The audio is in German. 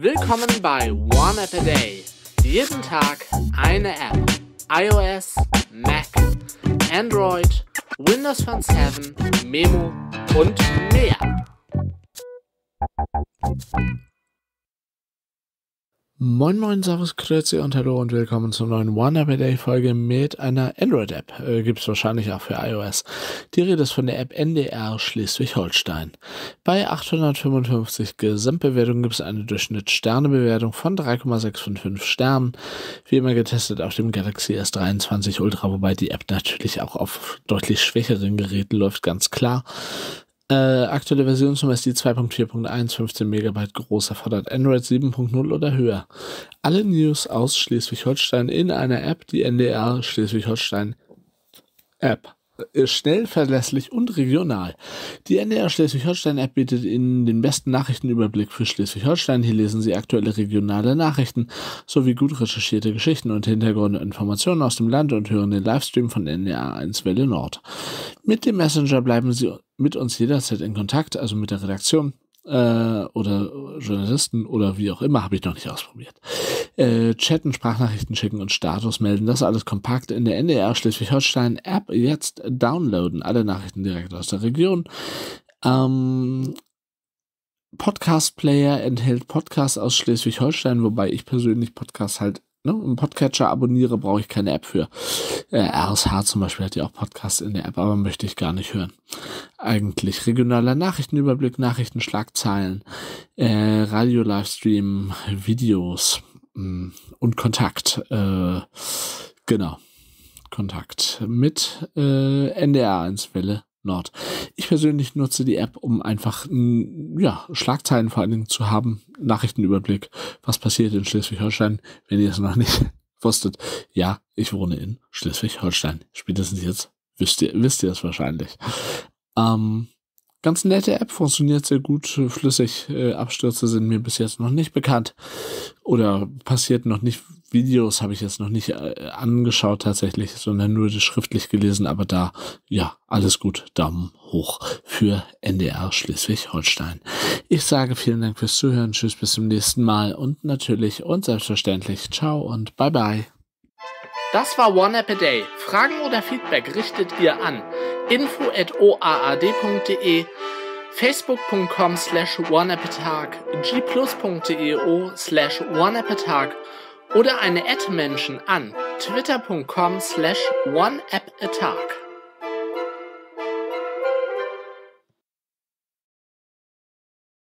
Willkommen bei One App a Day. Jeden Tag eine App. iOS, Mac, Android, Windows Phone 7, Memo und mehr. Moin Moin, Servus, Grüezi und Hallo und willkommen zur neuen One App Day Folge mit einer Android-App. Äh, Gibt es wahrscheinlich auch für iOS. Die Rede ist von der App NDR Schleswig-Holstein. Bei 855 Gesamtbewertungen gibt es eine Durchschnitt-Sterne-Bewertung von 3,655 Sternen. Wie immer getestet auf dem Galaxy S23 Ultra, wobei die App natürlich auch auf deutlich schwächeren Geräten läuft, ganz klar. Äh, aktuelle Versionsnummer ist die 2.4.1, 15 Megabyte groß, erfordert Android 7.0 oder höher. Alle News aus Schleswig-Holstein in einer App, die NDR Schleswig-Holstein App. Ist schnell, verlässlich und regional. Die NDR Schleswig-Holstein-App bietet Ihnen den besten Nachrichtenüberblick für Schleswig-Holstein. Hier lesen Sie aktuelle regionale Nachrichten sowie gut recherchierte Geschichten und Hintergrundinformationen aus dem Land und hören den Livestream von NDR 1 Welle Nord. Mit dem Messenger bleiben Sie mit uns jederzeit in Kontakt, also mit der Redaktion äh, oder Journalisten oder wie auch immer, habe ich noch nicht ausprobiert. Äh, chatten, Sprachnachrichten schicken und Status melden, das alles kompakt in der NDR Schleswig-Holstein App jetzt downloaden. Alle Nachrichten direkt aus der Region. Ähm, Podcast Player enthält Podcasts aus Schleswig-Holstein, wobei ich persönlich Podcasts halt ne, einen Podcatcher abonniere, brauche ich keine App für. Äh, RSH zum Beispiel hat ja auch Podcasts in der App, aber möchte ich gar nicht hören. Eigentlich regionaler Nachrichtenüberblick, Nachrichtenschlagzeilen, äh, Radio-Livestream, Videos und Kontakt. Äh, genau. Kontakt mit äh, NDR 1 Welle Nord. Ich persönlich nutze die App, um einfach ja, Schlagzeilen vor allen Dingen zu haben, Nachrichtenüberblick, was passiert in Schleswig-Holstein, wenn ihr es noch nicht wusstet. Ja, ich wohne in Schleswig-Holstein. Spätestens jetzt wisst ihr, wisst ihr es wahrscheinlich. Ähm, Ganz nette App, funktioniert sehr gut, flüssig. Äh, Abstürze sind mir bis jetzt noch nicht bekannt. Oder passiert noch nicht. Videos habe ich jetzt noch nicht äh, angeschaut tatsächlich, sondern nur schriftlich gelesen. Aber da, ja, alles gut. Daumen hoch für NDR Schleswig-Holstein. Ich sage vielen Dank fürs Zuhören. Tschüss, bis zum nächsten Mal. Und natürlich und selbstverständlich, ciao und bye bye. Das war One App a Day. Fragen oder Feedback richtet ihr an info.oaad.de, facebook.com slash oneappatag, gplus.eo slash oneappatag oder eine Ad-Menschen an twitter.com slash oneappatag.